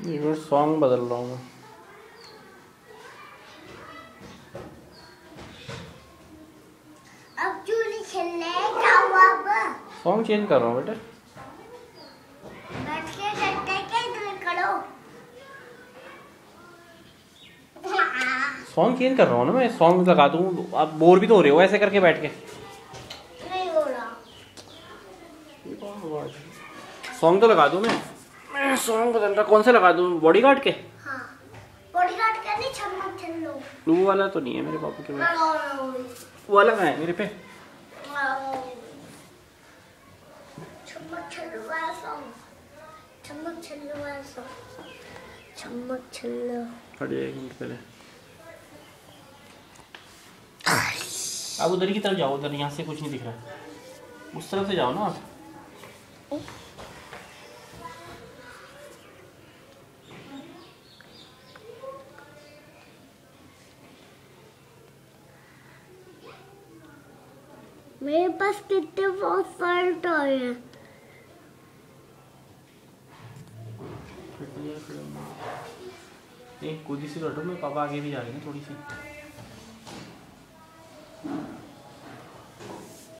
एक बार सॉन्ग बदल रहा हूँ मैं। सॉन्ग चेंज कर रहा हूँ बेटा। बैठ के करते के इधर करो। सॉन्ग चेंज कर रहा हूँ ना मैं सॉन्ग लगा दूँ। आप बोर भी तो हो रहे हो ऐसे करके बैठ के। नहीं हो रहा। सॉन्ग तो लगा दूँ मैं। मैं सॉन्ग बदल रहा। कौन से लगा दूँ? बॉडी गार्ड के? हाँ। बॉडी गार्ड का नहीं छम्मा छल्लो वो वाला तो नहीं है मेरे पापा के पास। वो वाला कहाँ है मेरे पे। हट जाए एक मिनट पहले। आप उधर की तरफ़ जाओ उधर यहाँ से कुछ नहीं दिख रहा। उस तरफ़ से जाओ ना आप। मेरे पास कितने बहुत सारे टॉय हैं। एक कूदी सी रटो मैं पापा आगे भी जा रहे हैं थोड़ी सी।